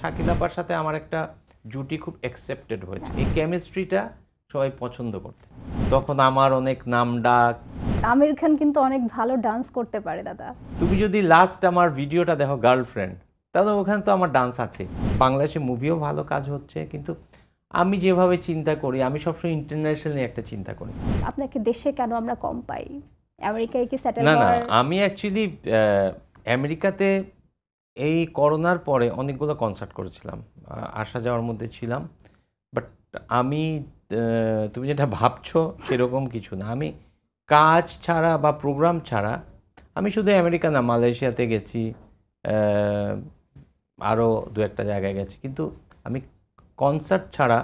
শাকিলাপার সাথে আমার একটা জুটি খুব অ্যাকসেপ্টেড হয়েছে। এই কেমিস্ট্রিটা সবাই পছন্দ করতে। তখন আমার অনেক নাম ডাক। আমির খান কিন্তু অনেক ভালো ডান্স করতে পারে দাদা। তুমি যদি লাস্ট আমার ভিডিওটা দেখো গার্লফ্রেন্ড তাহলে ওখানে তো আমার ডান্স আছে। বাংলাদেশে মুভিও ভালো কাজ হচ্ছে কিন্তু আমি যেভাবে চিন্তা করি আমি সবসময় ইন্টারন্যাশনালি একটা চিন্তা করি। আপনাকে দেশে কেন আমরা কম পাই? আমেরিকায় কি সেটেল না না আমি অ্যাকচুয়ালি আমেরিকাতে এই করোনার পরে অনেকগুলো কনসার্ট করেছিলাম আসা যাওয়ার মধ্যে ছিলাম বাট আমি তুমি যেটা ভাবছ সেরকম কিছু না। আমি কাজ ছাড়া বা প্রোগ্রাম ছাড়া আমি শুধু আমেরিকা না মালয়েশিয়াতে গেছি আরও দু একটা জায়গায় গেছি কিন্তু আমি কনসার্ট ছাড়া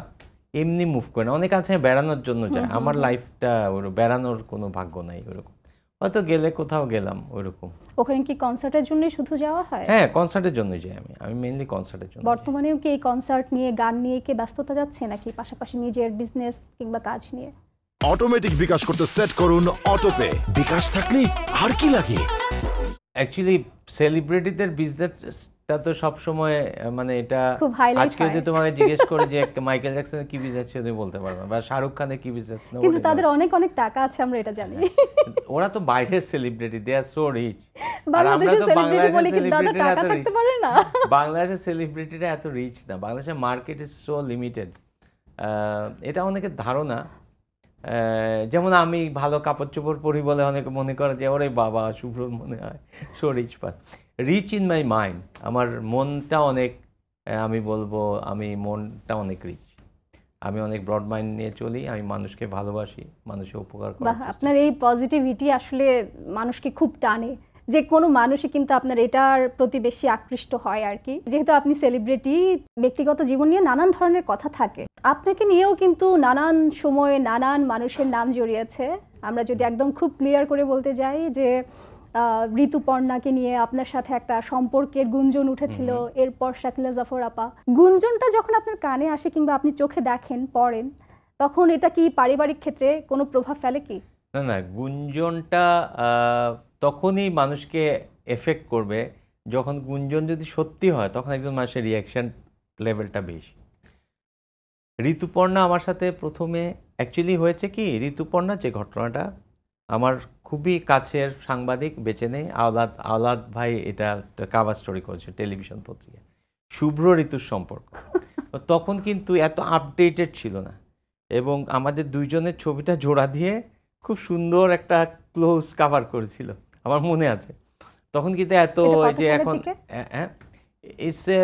এমনি মুভ করি না। অনেক আছে বেড়ানোর জন্য যায় আমার লাইফটা ওর বেড়ানোর কোনো ভাগ্য নাই ওরকম। হয়তো গেলে কোথাও গেলাম ওইরকম। ওখানে কি কনসার্টের জন্য শুধু যাওয়া হয়? হ্যাঁ কনসার্টের জন্যই যাই আমি। আমি মেইনলি কনসার্টের জন্য বর্তমানেও কি এই কনসার্ট নিয়ে গান নিয়ে কি ব্যস্ততা যাচ্ছে নাকি পাশাপাশি নিজের বিজনেস কিংবা কাজ নিয়ে? অটোমেটিক বিকাশ করতে সেট করুন অটোপে বিকাশ থাকলে আর কি লাগে? অ্যাকচুয়ালি সেলিব্রিটিদের বিজনেসটা তো সবসময় আহ, মানে এটা আজকে যদি হয়। তোমাকে জিজ্ঞেস করে যে মাইকেল জ্যাকসনের কি বিজনেস ছিল তুমি বলতে পারবে বা শাহরুখ খানের কি বিজনেস না কিন্তু তাদের অনেক অনেক টাকা আছে আমরা এটা জানি। ওরা তো বাইরের celebrity they are so rich বাংলাদেশের সেলিব্রিটি বলে কি দাদা টাকা থাকতে পারে না। বাংলাদেশের সেলিব্রিটিরা এত রিচ না। বাংলাদেশের মার্কেট ইজ সো লিমিটেড এটা অনেকের ধারণা। যেমন আমি ভালো কাপড় চোপড় পরি বলে অনেকে মনে করে যে ওরে বাবা শুভ্র মনে হয় সো রিচ পান রিচ ইন মাই মাইন্ড আমার মনটা অনেক আমি বলব আমি মনটা অনেক রিচ আমি অনেক ব্রড মাইন্ড নিয়ে চলি আমি মানুষকে ভালোবাসি মানুষের উপকার করি আপনার এই পজিটিভিটি আসলে মানুষকে খুব টানে। যে কোনো মানুষই কিন্তু আপনার এটার প্রতি বেশি আকৃষ্ট হয় আর কি। যেহেতু আপনি সেলিব্রিটি ব্যক্তিগত জীবন নিয়ে নানান ধরনের কথা থাকে। আপনাকে নিয়েও কিন্তু নানান সময়ে নানান মানুষের নাম জড়িয়েছে। আমরা যদি একদম খুব ক্লিয়ার করে বলতে যাই যে ঋতুপর্ণাকে নিয়ে আপনার সাথে একটা সম্পর্কের গুঞ্জন উঠেছিল এরপর শাকিলা জাফর আপা। গুঞ্জনটা যখন আপনার কানে আসে কিংবা আপনি চোখে দেখেন পড়েন তখন এটা কি পারিবারিক ক্ষেত্রে কোনো প্রভাব ফেলে কি? না না গুঞ্জনটা তখনই মানুষকে এফেক্ট করবে। যখন গুঞ্জন যদি সত্যি হয়, তখন একজন মানুষের রিয়াকশন লেভেলটা বেশি। ঋতুপর্ণা আমার সাথে প্রথমে অ্যাকচুয়ালি হয়েছে কি ঋতুপর্ণা যে ঘটনাটা, আমার খুবই কাছের সাংবাদিক বেছে নেই। আওলাদ আওলাদ ভাই এটা কাভার স্টোরি করেছে টেলিভিশন পত্রিকা শুভ্র ঋতুর সম্পর্ক। তখন কিন্তু এত আপডেটেড ছিল না। এবং আমাদের দুইজনের ছবিটা জোড়া দিয়ে খুব সুন্দর একটা ক্লোজ কাভার করেছিল। আমার মনে আছে। তখন কিন্তু এত এই যে এখন হ্যাঁ, হ্যাঁ এসে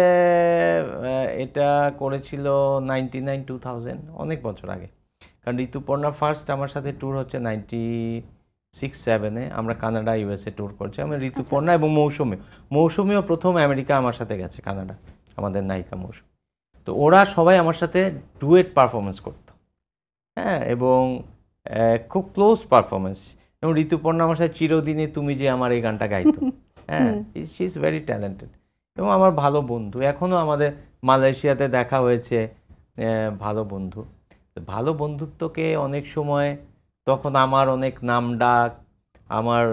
এটা করেছিল নাইনটি নাইন টু থাউজেন্ড অনেক বছর আগে। কারণ ঋতুপর্ণা ফার্স্ট আমার সাথে ট্যুর হচ্ছে নাইনটি সিক্স সেভেনে আমরা কানাডা ইউএসএ ট্যুর করছি। আমি ঋতুপর্ণা এবং মৌসুমী। মৌসুমীও প্রথম আমেরিকা আমার সাথে গেছে কানাডা আমাদের নায়িকা মৌসুমী। তো ওরা সবাই আমার সাথে ডুয়েট পারফরমেন্স করতো। হ্যাঁ এবং খুব ক্লোজ পারফরমেন্স এবং ঋতুপর্ণা আমার সাথে চিরদিনে তুমি যে আমার এই গানটা গাইতো। হ্যাঁ শি ইজ ভেরি ট্যালেন্টেড এবং আমার ভালো বন্ধু এখনও আমাদের মালয়েশিয়াতে দেখা হয়েছে ভালো বন্ধু। ভালো বন্ধুত্বকে অনেক সময় তখন আমার অনেক নাম ডাক আমার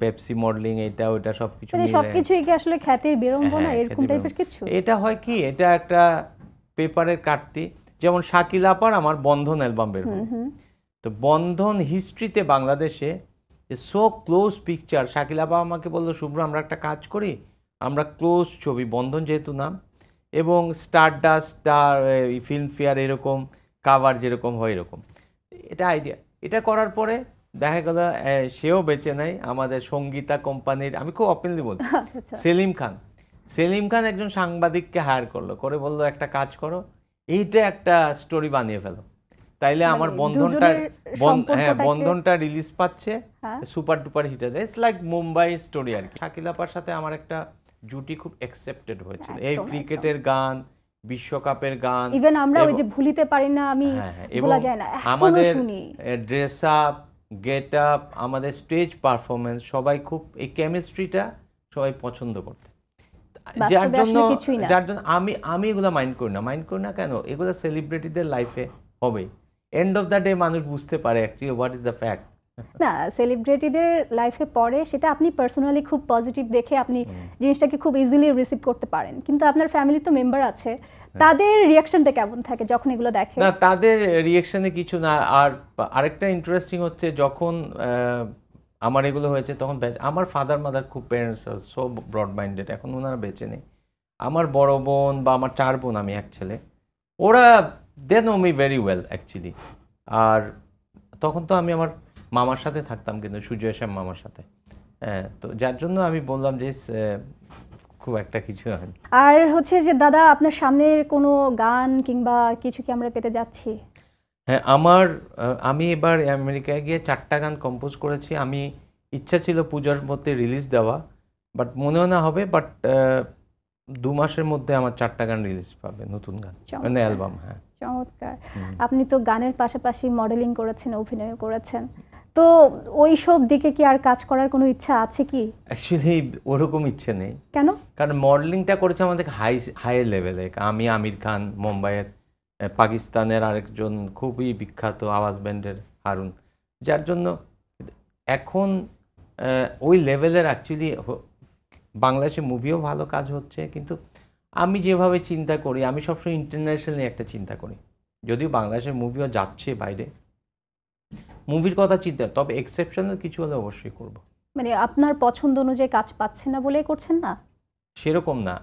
পেপসি মডেলিং এটা ওইটা সব কিছু মানে সবকিছুই কি আসলে খ্যাতির বিড়ম্বনা? হ্যাঁ, এরকম টাইপের কিছু? এটা হয় কি? এটা একটা পেপারের কাটতি। যেমন শাকিল আপার আমার বন্ধন অ্যালবাম বের। তো বন্ধন হিস্ট্রিতে বাংলাদেশে সো ক্লোজ পিকচার শাকিল আপা আমাকে বলল শুভ্র আমরা একটা কাজ করি আমরা ক্লোজ ছবি বন্ধন যেহেতু নাম এবং স্টার ডাস্ট স্টার ফিল্মফেয়ার এরকম কাভার যেরকম হয় এরকম। এটা আইডিয়া এটা করার পরে দেখা গেল সেও বেঁচে নেয় আমাদের সঙ্গীতা কোম্পানির আমি খুব অপেনলি বলছি আচ্ছা আচ্ছা। সেলিম খান। সেলিম খান একজন সাংবাদিককে হায়ার করল করে বলল একটা কাজ করো। এইটা একটা স্টোরি বানিয়ে ফেলো। তাইলে মানে আমার বন্ধনটা হ্যাঁ বন্ধনটা রিলিজ পাচ্ছে। হ্যাঁ। সুপার ডুপার হিট আছে। ইটস লাইক মুম্বাই স্টোরি আর কি। শাকিল আপার সাথে আমার একটা জুটি খুব অ্যাকসেপ্টেড হয়েছিল। এই ক্রিকেটের গান বিশ্বকাপের গান ইভেন আমরা ওই যে ভুলিতে পারি না আমি হ্যাঁ, হ্যাঁ, ভোলা যায় না আমাদের ড্রেস আপ গেট আপ আমাদের স্টেজ পারফরমেন্স সবাই খুব এই কেমিস্ট্রিটা সবাই পছন্দ করতে। যার জন্য। যার জন্য আমি আমি এগুলো মাইন্ড করি না। মাইন্ড করি না কেন? এগুলো সেলিব্রিটিদের লাইফে হবে। এন্ড অফ দ্য ডে মানুষ বুঝতে পারে actually what is the fact না সেলিব্রিটিদের লাইফে পড়ে সেটা আপনি পার্সোনালি খুব পজিটিভ দেখে আপনি জিনিসটাকে খুব ইজিলি রিসিভ করতে পারেন। কিন্তু আপনার ফ্যামিলি তো মেম্বার আছে। তাদের রিয়াকশনটা কেমন থাকে যখন এগুলো দেখে? না তাদের রিয়েকশনে কিছু না। আর আরেকটা ইন্টারেস্টিং হচ্ছে যখন আমার এগুলো হয়েছে তখন আমার ফাদার মাদার খুব প্যারেন্টস সো ব্রড মাইন্ডেড এখন ওনারা বেঁচে নেই। আমার বড় বোন বা আমার চার বোন আমি এক ছেলে ওরা they know me very well actually আর তখন তো আমি আমার মামার সাথে থাকতাম কিন্তু সুজয় শ্যাম মামার সাথে। হ্যাঁ তো যার জন্য আমি বললাম যে খুব একটা কিছু হয়নি আর হচ্ছে যে দাদা আপনার সামনের কোনো গান কিংবা কিছু কি আমরা পেতে যাচ্ছি? হ্যাঁ আমার আমি এবার আমেরিকায় গিয়ে চারটা গান কম্পোজ করেছি। আমি ইচ্ছা ছিল পূজার মধ্যে রিলিজ দেওয়া বাট মনেও না হবে বাট দু মাসের মধ্যে আমার চারটা গান রিলিজ পাবে নতুন গান মানে অ্যালবাম হ্যাঁ। চমৎকার। আপনি তো গানের পাশাপাশি মডেলিং করেছেন অভিনয় করেছেন। তো ওই সব দিকে কি আর কাজ করার কোনো ইচ্ছা আছে কি? অ্যাকচুয়ালি ওরকম ইচ্ছে নেই। কেন? কারণ মডেলিংটা করেছে আমাদের হাই হাই লেভেলে আমি আমির খান মুম্বাইয়ের পাকিস্তানের আরেকজন খুবই বিখ্যাত আওয়াজ ব্যান্ডের হারুন। যার জন্য এখন ওই লেভেলের অ্যাকচুয়ালি বাংলাদেশে মুভিও ভালো কাজ হচ্ছে কিন্তু আমি যেভাবে চিন্তা করি আমি সবসময় ইন্টারন্যাশনালি একটা চিন্তা করি। যদিও বাংলাদেশের মুভিও যাচ্ছে বাইরে। মুভির কথা চিন্তা তবে এক্সেপশনাল কিছু হলে অবশ্যই করব। মানে আপনার পছন্দ অনুযায়ী কাজ পাচ্ছেন না বলেই করছেন না? সেরকম না।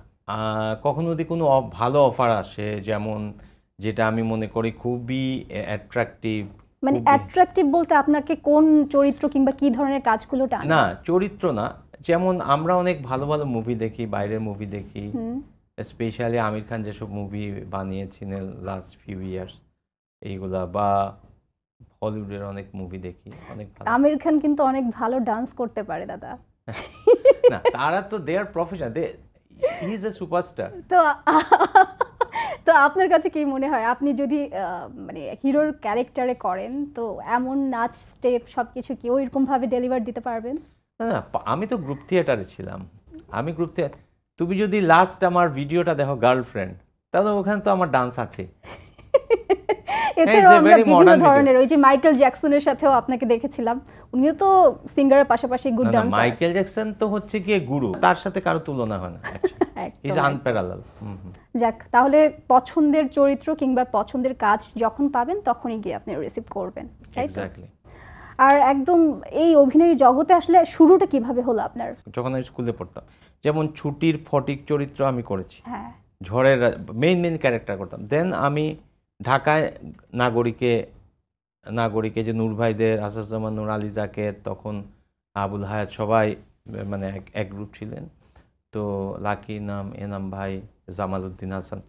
কখনো যদি কোনো ভালো অফার আসে যেমন যেটা আমি মনে করি খুবই অ্যাট্রাকটিভ মানে অ্যাট্রাকটিভ বলতে আপনাকে কোন চরিত্র কিংবা কি ধরনের কাজগুলো টানে? না চরিত্র না। যেমন আমরা অনেক ভালো ভালো মুভি দেখি বাইরের মুভি দেখি। স্পেশালি আমির খান যেসব মুভি বানিয়েছিলেন লাস্ট ফিউ ইয়ার্স এইগুলা বা হলিউডের অনেক মুভি দেখি অনেক আমির খান কিন্তু অনেক ভালো ডান্স করতে পারে দাদা। না তারা তো they are professional they he is a superstar তো তো আপনার কাছে কি মনে হয়? আপনি যদি মানে হিরোর ক্যারেক্টারে করেন তো এমন নাচ স্টেপ সবকিছু কি ওইরকম ভাবে ডেলিভার দিতে পারবেন? না না আমি তো গ্রুপ থিয়েটারে ছিলাম। আমি গ্রুপ থিয়েটার তুমি যদি লাস্ট আমার ভিডিওটা দেখো গার্লফ্রেন্ড তাহলে ওখানে তো আমার ডান্স আছে। এছাড়াও আমরা বিভিন্ন ধরনের ওই যে মাইকেল জ্যাকসনের সাথেও আপনাকে দেখেছিলাম উনিও তো সিঙ্গারের পাশাপাশি গুড ডান্সার মাইকেল জ্যাকসন তো হচ্ছে গিয়ে গুরু তার সাথে কারও তুলনা হয় না ইজ আনপ্যারালাল যাক তাহলে পছন্দের চরিত্র কিংবা পছন্দের কাজ যখন পাবেন তখনই গিয়ে আপনি রিসিভ করবেন তো? এক্স্যাক্টলি আর একদম এই অভিনয় জগতে আসলে শুরুটা কীভাবে হলো আপনার? যখন আমি স্কুলে পড়তাম যেমন ছুটির ফটিক চরিত্র আমি করেছি হ্যাঁ। ঝড়ের মেইন মেইন ক্যারেক্টার করতাম। দেন আমি ঢাকায় নাগরিকে নাগরিকে যে নূর ভাইদের আসাদুজ্জামান নূর আলী জাকের তখন আবুল হায়াত সবাই মানে এক- এক গ্রুপ ছিলেন। তো লাকি নাম এনাম ভাই জামাল উদ্দিন হাসান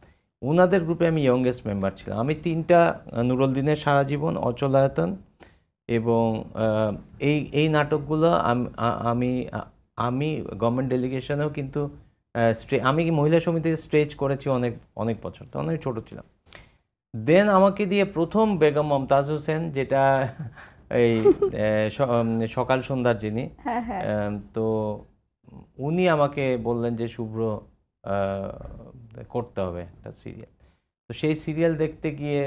ওনাদের গ্রুপে আমি ইয়ংগেস্ট মেম্বার ছিলাম। আমি তিনটা নুরুল দিনের সারা জীবন অচলায়তন এবং এই এই নাটকগুলো আমি আমি গভর্নমেন্ট ডেলিগেশনেও কিন্তু আমি কি মহিলা সমিতিতে স্ট্রেচ করেছি অনেক অনেক বছর তখন আমি ছোটো ছিলাম। দেন আমাকে দিয়ে প্রথম বেগম মমতাজ হোসেন যেটা এই সকাল সন্ধ্যার যিনি হ্যাঁ হ্যাঁ। তো উনি আমাকে বললেন যে শুভ্র করতে হবে একটা সিরিয়াল তো সেই সিরিয়াল দেখতে গিয়ে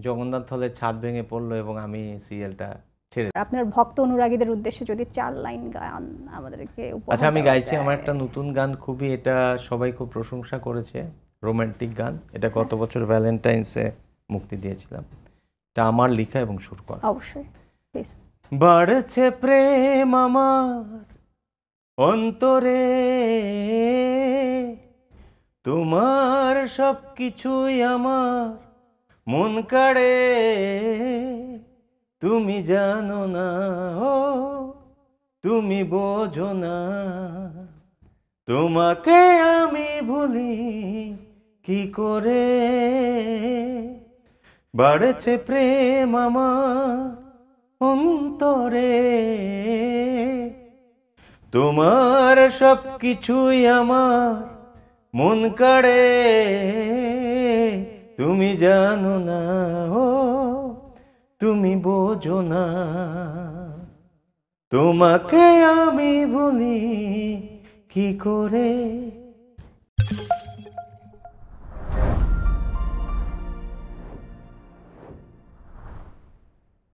জগন্নাথ হলের ছাদ ভেঙে পড়ল এবং আমি সিরিয়ালটা ছেড়ে। আপনার ভক্ত অনুরাগীদের উদ্দেশ্যে যদি চার লাইন গান আমাদেরকে আচ্ছা আমি গাইছি আমার একটা নতুন গান খুবই এটা সবাই খুব প্রশংসা করেছে রোমান্টিক গান। এটা গত বছর ভ্যালেন্টাইন্সে মুক্তি দিয়েছিলাম। এটা আমার লেখা এবং সুর করা। অবশ্যই বাড়ছে প্রেম আমার অন্তরে। তোমার সব কিছুই আমার। মন কাড়ে, তুমি জানো না, ও, তুমি বোঝো না। তোমাকে আমি ভুলি কি করে? বাড়ছে প্রেম আমার অন্তরে। তোমার সব কিছুই আমার মন কাড়ে। তুমি জানো না ও তুমি বোঝো না। তোমাকে আমি বলি কি করে